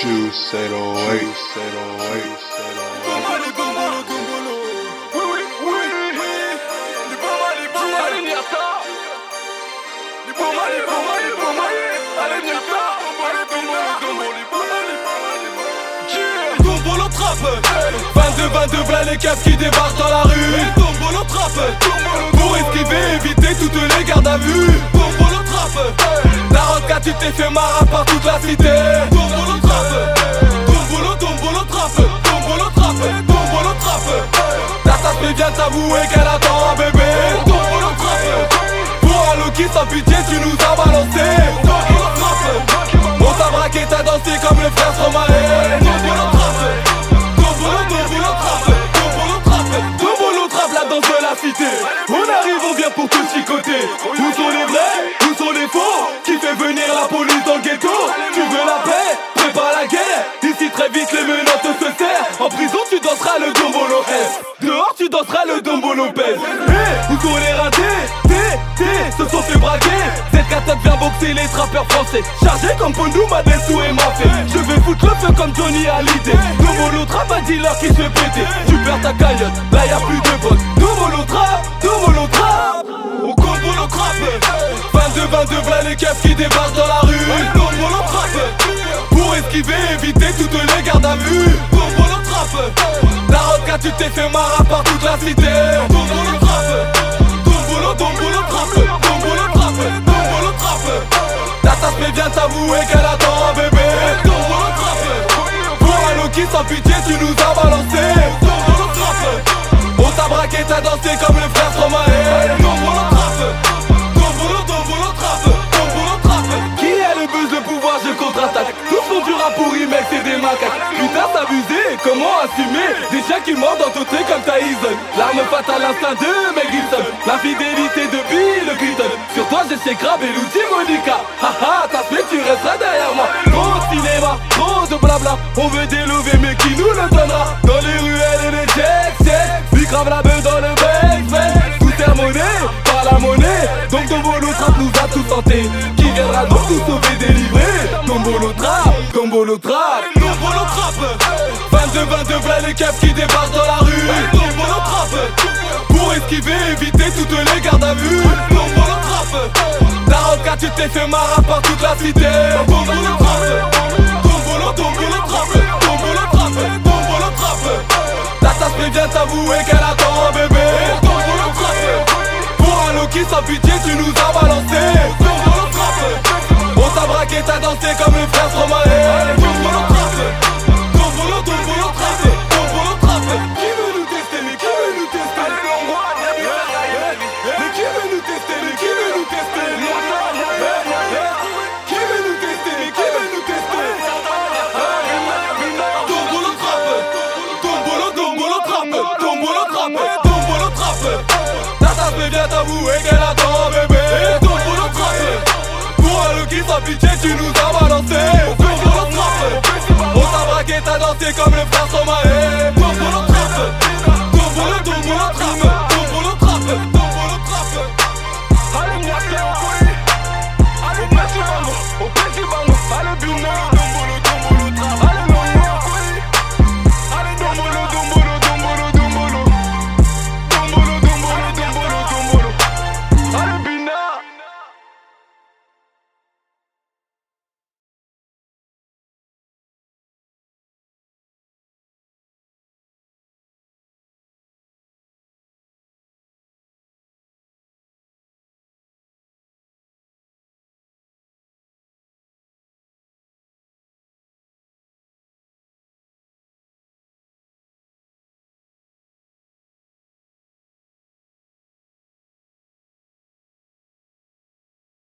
Juice 808, 808, 808. Tombolo trappe 22, 22, v'là les keufs qui débarquent dans la rue. Tombolo trappe Pour esquiver, éviter toutes les gardes à vue. Tombolo trappe La tu t'es fait marre par toute la cité Vient t'avouer qu'elle attend un bébé. Pour un Loki sans pitié tu nous as balancé. On t'a braqué, t'as dansé comme le frère Stromae. Tombolo, tombolo trappe la danse de la cité. On arrive, on vient pour tout chicoter le Dombo Lopez sont les ratés T, T, se sont fait braquer Cette catotte vient boxer les trappeurs français. Chargé comme Pondou, Madessou et Mafé Je vais foutre le feu comme Johnny Hallyday. Dombolo trap un dealer qui se fait péter Tu perds ta cagnotte, là y'a plus de potes Dombolo trap, Dombolo trap Au Dombolo trap 22, 22, v'là les keufs qui débarquent dans la rue. Dombolo trap Pour esquiver, éviter toutes les gardes Tu t'es fait marre par toute la cité. Dombolo trap Dombolo, Dombolo trap Dombolo trap, Dombolo trap La tasse vient t'avouer qu'elle attend un bébé. Dombolo trap Pour un Loki sans pitié tu nous as balancé. Dombolo trap On t'a braqué, t'as dansé comme le frère Stromae. Dombolo trap Dombolo, Dombolo trap Dombolo trap Qui a le buzz, le pouvoir, je contre-attaque. Tous font du rap pourri mec c'est des macaques Putain s'abuser, comment assumer Des chiens qui mordent ton truc comme Tyson? L'arme fatale, l'instinct de Mel Gibson. La fidélité de Bill Clinton. Sur toi j'ai chez Crab et l'outil Monica. Haha, t'as fait, tu resteras derrière moi. De cinéma, trop de blabla. On veut délever mais qui nous le donnera? Dans les ruelles et les jets, jets. Lui crave la beuh dans le bec, Tout est monnaie, par la monnaie. Donc Dombolo Trap nous a tous tentés. Qui viendra donc nous sauver, délivrer? Dombolo Trap, Dombolo Trap Trap 22, 22, v'là les keufs qui débarquent dans la rue. Dombolo Trap Pour esquiver, éviter toutes les gardes à vue. Dombolo Trap La roca tu t'es fait marre par toute la cité. Dombolo Trap Dombolo, Dombolo Trap Dombolo Trap, Dombolo Trap La tasse vient t'avouer qu'elle attend un bébé. Dombolo Trap Pour un Loki sans pitié tu nous as balancé. Dombolo Trap On t'a braqué, t'as dansé comme le frère Stromae nous On peut t'as dansé comme le frère Somaé Pour